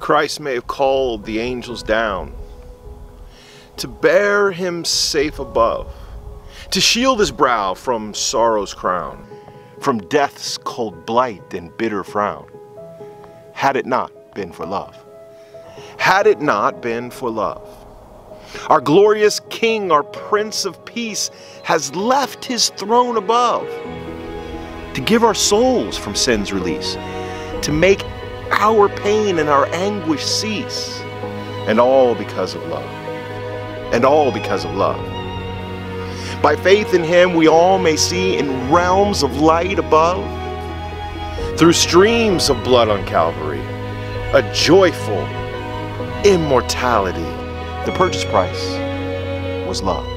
Christ may have called the angels down to bear him safe above, to shield his brow from sorrow's crown, from death's cold blight and bitter frown, had it not been for love. Had it not been for love. Our glorious King, our Prince of Peace, has left his throne above to give our souls from sin's release, to make our pain and our anguish cease, and all because of love. And all because of love. By faith in him, we all may see in realms of light above, through streams of blood on Calvary, a joyful immortality. The purchase price was love.